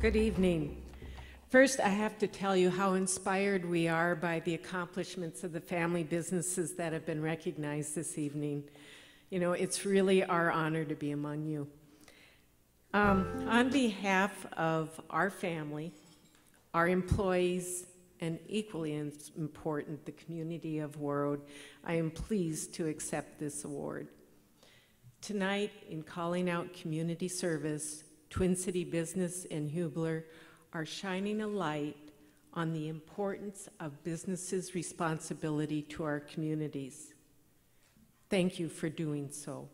Good evening. First, I have to tell you how inspired we are by the accomplishments of the family businesses that have been recognized this evening. You know, it's really our honor to be among you. Um, on behalf of our family, our employees, and equally important, the community of Warroad, I am pleased to accept this award. Tonight, in calling out community service, Twin City Business and Hubler are shining a light on the importance of businesses' responsibility to our communities. Thank you for doing so.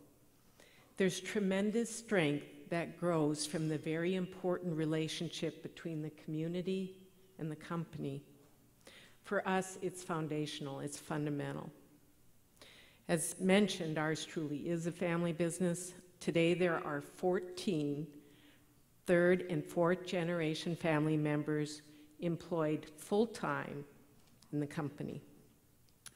There's tremendous strength that grows from the very important relationship between the community and the company. For us, it's foundational, it's fundamental. As mentioned, ours truly is a family business. Today, there are 14 third and fourth generation family members employed full time in the company.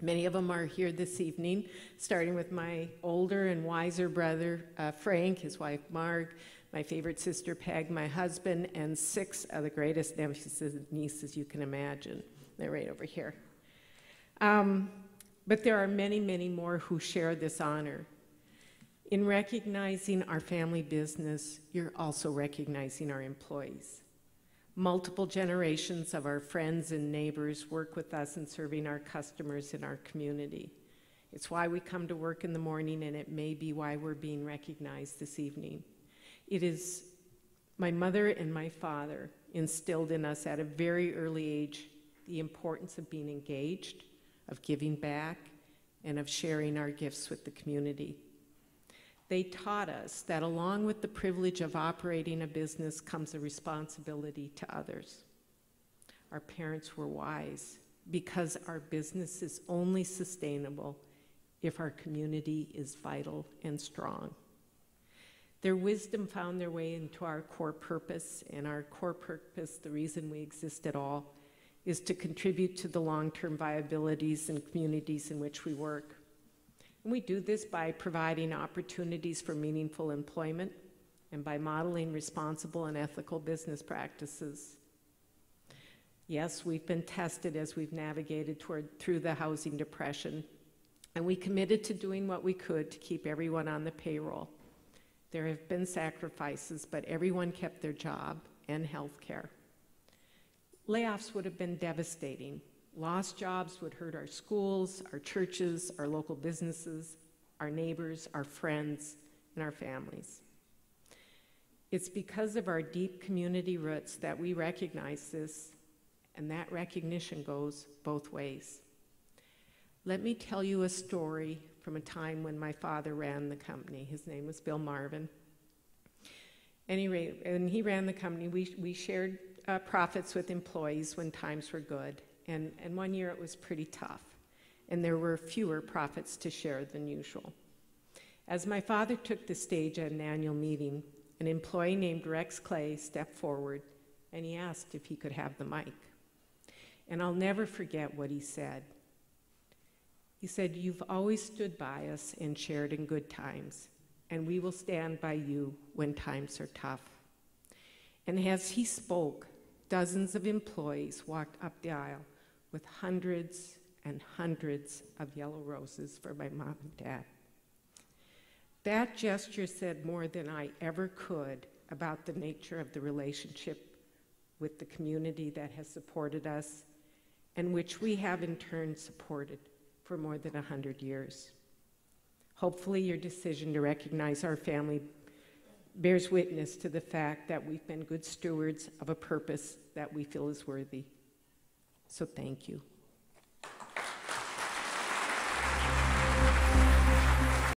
Many of them are here this evening, starting with my older and wiser brother, uh, Frank, his wife, Marg, my favorite sister, Peg, my husband, and six of the greatest nephews and nieces you can imagine. They're right over here. Um, but there are many, many more who share this honor. In recognizing our family business, you're also recognizing our employees. Multiple generations of our friends and neighbors work with us in serving our customers in our community. It's why we come to work in the morning, and it may be why we're being recognized this evening. It is my mother and my father instilled in us at a very early age the importance of being engaged, of giving back, and of sharing our gifts with the community. They taught us that along with the privilege of operating a business comes a responsibility to others. Our parents were wise because our business is only sustainable if our community is vital and strong. Their wisdom found their way into our core purpose, and our core purpose, the reason we exist at all, is to contribute to the long-term viabilities and communities in which we work. And we do this by providing opportunities for meaningful employment and by modeling responsible and ethical business practices. Yes, we've been tested as we've navigated toward, through the housing depression, and we committed to doing what we could to keep everyone on the payroll. There have been sacrifices, but everyone kept their job and health care. Layoffs would have been devastating. Lost jobs would hurt our schools, our churches, our local businesses, our neighbors, our friends, and our families. It's because of our deep community roots that we recognize this, and that recognition goes both ways. Let me tell you a story from a time when my father ran the company. His name was Bill Marvin. Anyway, and he ran the company. We, we shared uh, profits with employees when times were good. And, and one year it was pretty tough, and there were fewer profits to share than usual. As my father took the stage at an annual meeting, an employee named Rex Clay stepped forward and he asked if he could have the mic. And I'll never forget what he said. He said, You've always stood by us and shared in good times, and we will stand by you when times are tough. And as he spoke, dozens of employees walked up the aisle with hundreds and hundreds of yellow roses for my mom and dad. That gesture said more than I ever could about the nature of the relationship with the community that has supported us and which we have in turn supported for more than 100 years. Hopefully, your decision to recognize our family bears witness to the fact that we've been good stewards of a purpose that we feel is worthy. So thank you.